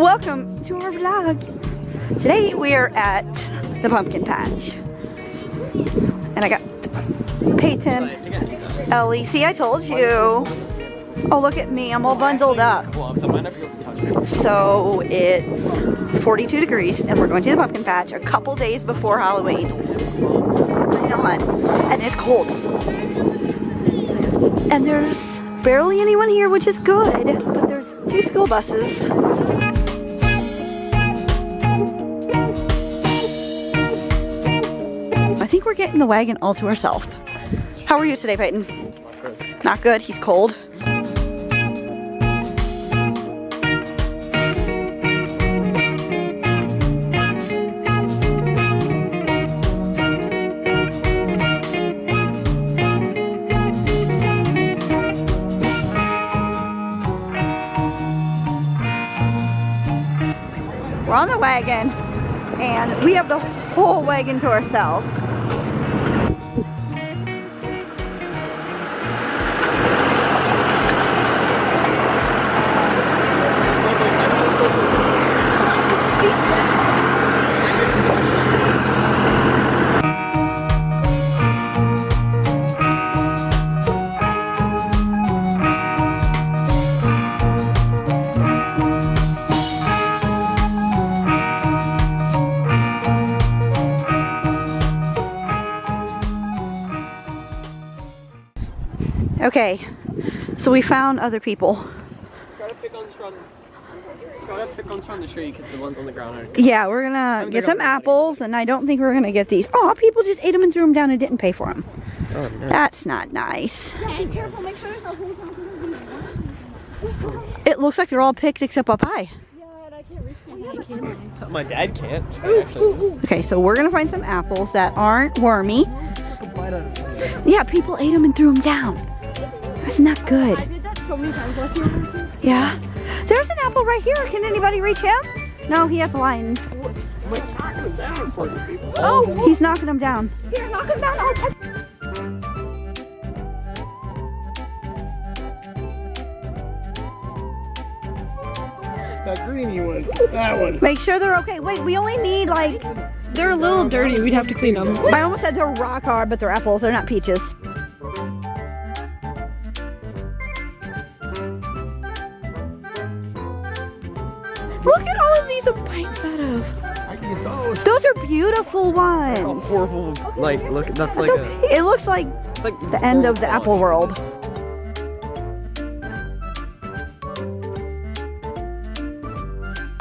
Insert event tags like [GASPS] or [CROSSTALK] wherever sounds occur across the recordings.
Welcome to our vlog. Today we are at the pumpkin patch. And I got Peyton, Ellie. See, I told you. Oh, look at me. I'm all bundled up. So it's 42 degrees and we're going to the pumpkin patch a couple days before Halloween. And it's cold. And there's barely anyone here, which is good. But there's two school buses. Think we're getting the wagon all to ourselves. How are you today, Peyton? Not good. Not good? He's cold? We're on the wagon and we have the whole wagon to ourselves. We found other people. Try to pick on from, try to pick on from the tree because the ones on the ground are. Yeah, we're gonna get some apples, and I don't think we're gonna get these. Oh, people just ate them and threw them down and didn't pay for them. Oh no. That's not nice. Be careful, make sure there's no holes on It looks like they're all picked except up Yeah, and I can't reach my dad can't. Okay, so we're gonna find some apples that aren't wormy. Bite on it. Yeah, people ate them and threw them down. That's not good. I did that so many times last year. Yeah. There's an apple right here. Can anybody reach him? No, he has lines. Wait, knock them down for these people. Oh, he's knocking them down. Here, knock him down. I'll touch That greeny one. That one. Make sure they're okay. Wait, we only need like, They're a little dirty. We'd have to clean them. I almost said they're rock hard, but they're apples. They're not peaches. Look at all of these are bites out of. I can get those. Those are beautiful Oh, ones. horrible. Like, look, that's like So a. it looks like like the end of the apple world.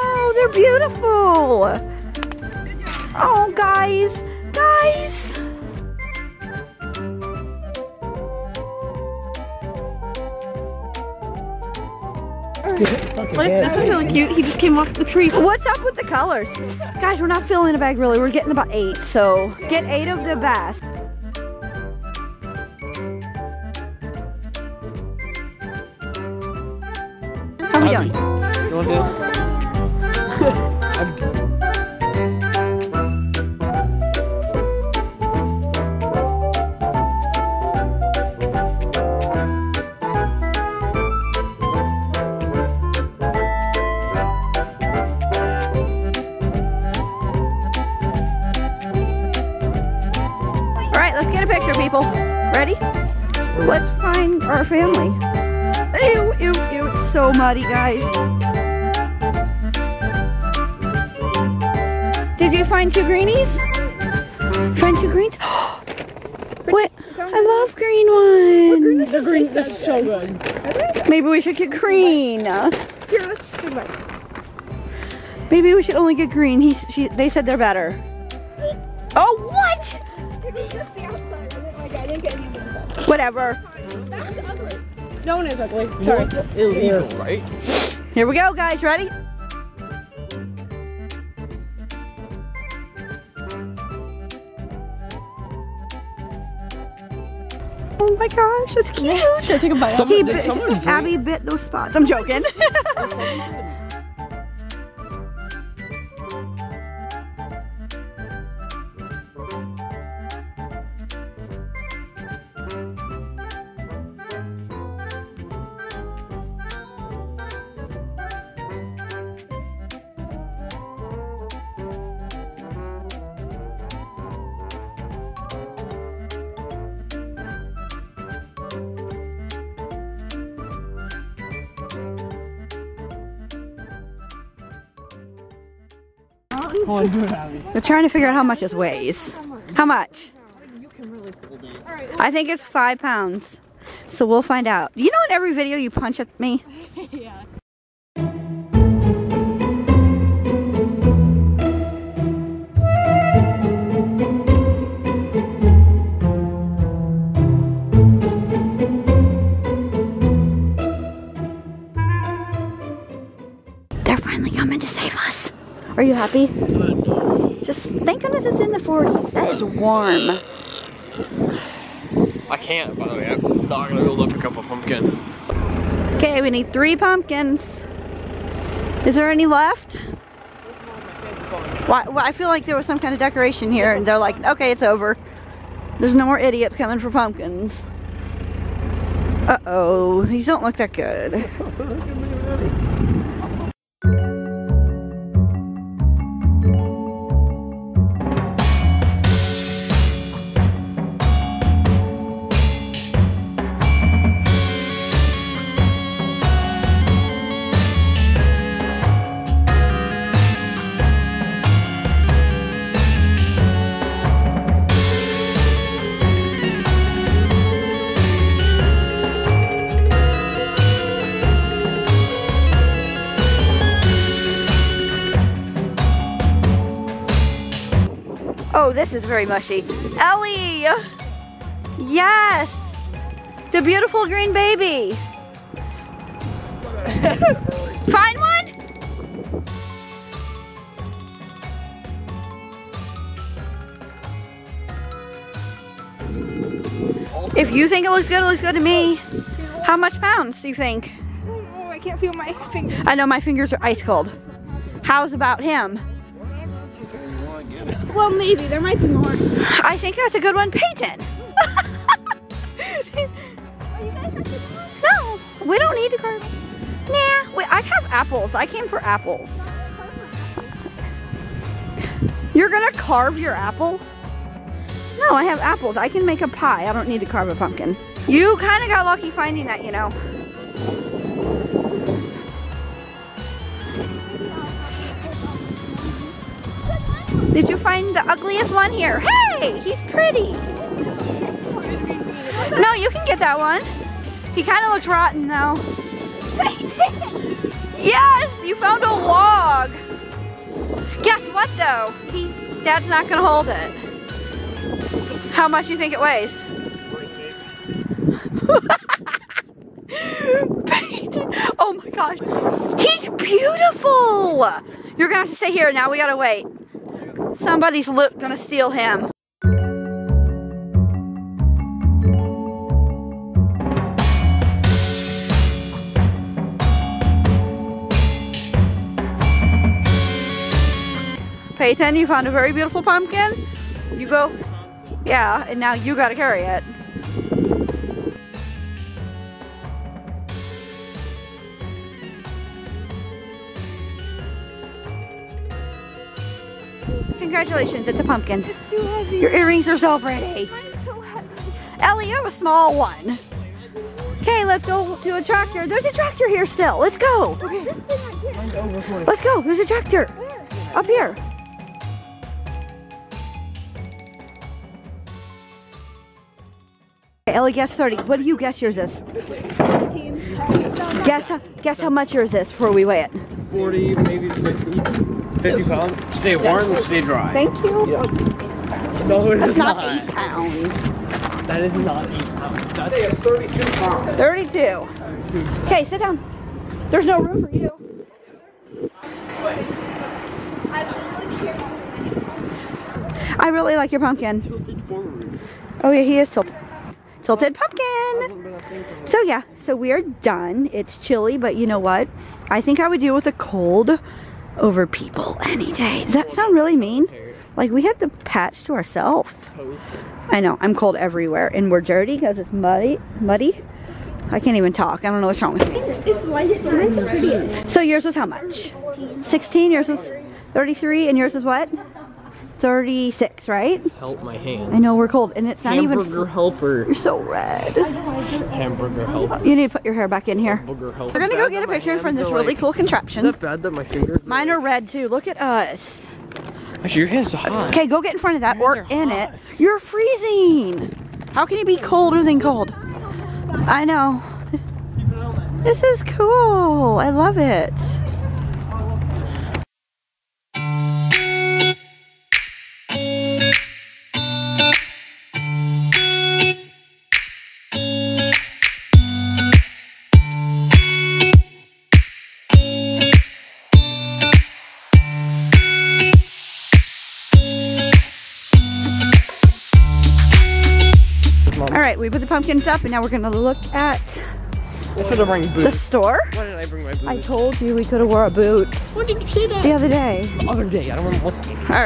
Oh, they're beautiful. Oh, guys. Look, this one's really cute. He just came off the tree. What's up with the colors? Guys, we're not filling a bag really. We're getting about eight, so get eight of the best. How we doing? Our family. Ew, ew, ew, it's so muddy, guys. Did you find two greenies? Find two greens? [GASPS] what? I love green ones. The green is so good. Maybe we should get green. Here, let's do that. Maybe we should only get green. He, she, they said they're better. Oh, what? It was just the outside. I didn't like I didn't get any of the inside. Whatever. That's ugly. Is ugly. Sorry. illegal, right? Here we go, guys. Ready? Oh my gosh, it's cute. Should I take a bite? Someone- He bit, someone Abbie bit those spots. I'm joking. [LAUGHS] [LAUGHS] pounds. Hold on, do it, Abbie. We're trying to figure out how much this weighs. How much? I think it's five pounds. So we'll find out. You know in every video you punch at me? [LAUGHS] yeah. Are you happy? Just thank goodness it's in the 40s. That is warm. I can't, by the way. I'm not gonna be able to pick up a pumpkin. Okay, we need three pumpkins. Is there any left? Why, well, I feel like there was some kind of decoration here and they're like, okay, it's over. There's no more idiots coming for pumpkins. Uh-oh, these don't look that good. [LAUGHS] Oh, this is very mushy. Ellie! Yes! The beautiful green baby. [LAUGHS] Find one? If you think it looks good, it looks good to me. How much pounds do you think? Oh, I can't feel my [LAUGHS] fingers. I know my fingers are ice cold. How's about him? Well, maybe. There might be more. I think that's a good one, Peyton. [LAUGHS] Are you guys up? No, we don't need to carve. Nah, wait, I have apples. I came for apples. You're gonna carve your apple? No, I have apples. I can make a pie. I don't need to carve a pumpkin. You kind of got lucky finding that, you know. Did you find the ugliest one here? Hey, he's pretty. No, you can get that one. He kind of looks rotten though. [LAUGHS] yes, you found a log. Guess what though? He, Dad's not gonna hold it. How much do you think it weighs? [LAUGHS] Oh my gosh, he's beautiful. You're gonna have to stay here. Now we gotta wait. Somebody's gonna steal him. Peyton, you found a very beautiful pumpkin. You go, yeah, and now you gotta carry it. Congratulations, it's a pumpkin. It's too heavy. Your earrings are so pretty. I'm so heavy. Ellie, you have a small one. Okay, let's go to a tractor. There's a tractor here still. Let's go. Okay. This thing right here. Let's go. There's a tractor up here. Okay, Ellie, guess 30. What do you guess yours is? 15. Guess how, guess how much yours is before we weigh it. 40, maybe 50. 50 pounds. Stay warm and stay dry. Thank you. No, it That's is not not. eight pounds. That is not eight pounds. That's 32 pounds. 32. Okay, sit down. There's no room for you. I really like your pumpkin. Oh yeah, he is tilted. Tilted pumpkin. So yeah, so we are done. It's chilly, but you know what? I think I would deal with a cold over people any day. Does that sound really mean? Like we had the patch to ourselves. I know, I'm cold everywhere. And we're dirty because it's muddy. Muddy? I can't even talk. I don't know what's wrong with me. It's light. Mine's the prettiest. So yours was how much? 16. Yours was 33. And yours is what? 36, right? Help my hand. I know we're cold. And it's not Hamburger even... Hamburger helper. You're so red. Hamburger helper. You need to put your hair back in here. Hamburger helper. We're gonna go get a picture from this really cool Is contraption. that bad that my fingers? Mine are red too. Look at us. Actually, your hands are hot. Okay, go get in front of that Your or hands are in hot. it. You're freezing. How can you be colder than cold? I know. [LAUGHS] This is cool. I love it. Pumpkins up and now we're gonna look at I should have bring the store. Why did I bring my boots? I told you we could have wore a boot When did you say that? the other day. the other day. I don't remember what. All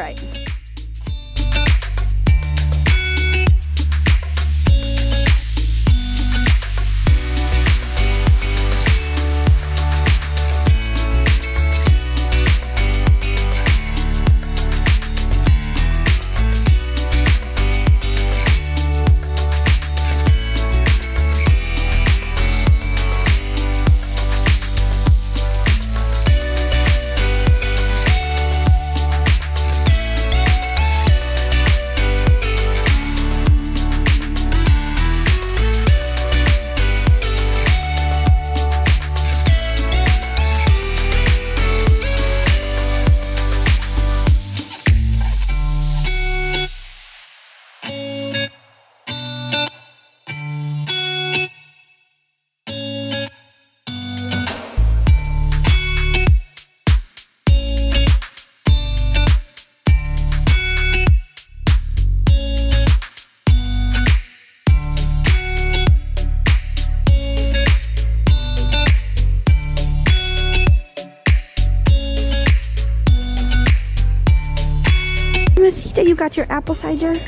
apple cider?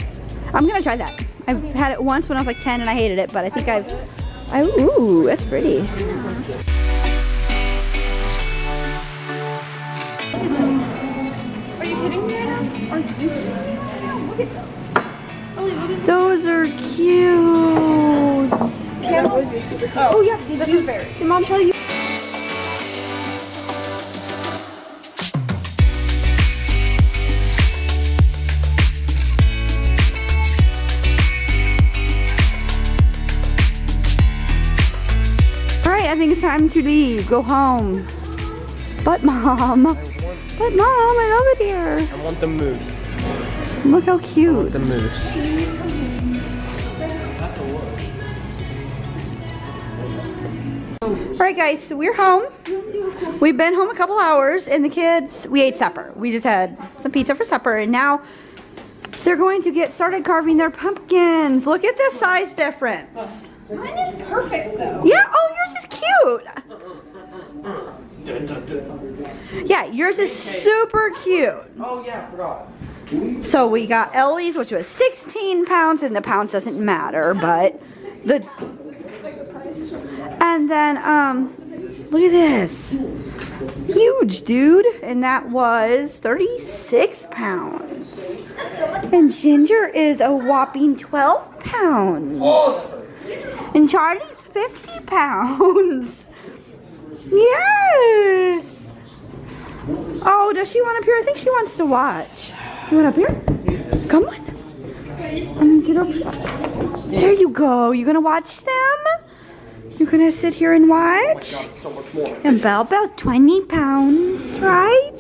I'm gonna try that. I've had it once when I was like 10 and I hated it, but I think I've, I, ooh, that's pretty. Are you kidding me? Are you? Ellie, what is Those are cute. Oh, yeah, this is berry. Did mom tell you? Time to leave. Go home. But mom, but mom, I love it here. I want the moose. Look how cute. The moose. All right, guys, so we're home. We've been home a couple hours, and the kids, we ate supper. We just had some pizza for supper, and now they're going to get started carving their pumpkins. Look at the size difference. Mine is perfect though. Yeah, oh, yours is cute. Yeah, yours is super cute. Oh yeah, I forgot. So we got Ellie's, which was 16 pounds, and the pounds doesn't matter, but the and then um, look at this, huge dude, and that was 36 pounds. And Ginger is a whopping 12 pounds, and Charlie's 50 pounds. [LAUGHS] Yes. Oh, does she want up here? I think she wants to watch. You want up here? Come on. Get up. There you go. You gonna watch them? You gonna sit here and watch? So much more. And Belle Belle's 20 pounds, right?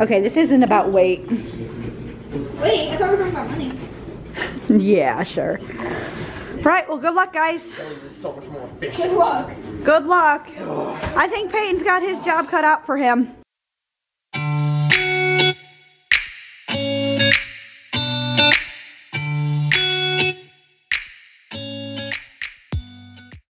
Okay, this isn't about weight. Wait, I thought we were talking about money. [LAUGHS] Yeah, sure. Right, well, good luck, guys. Ellie's is so much more fish. Good luck. Good luck. I think Peyton's got his job cut out for him.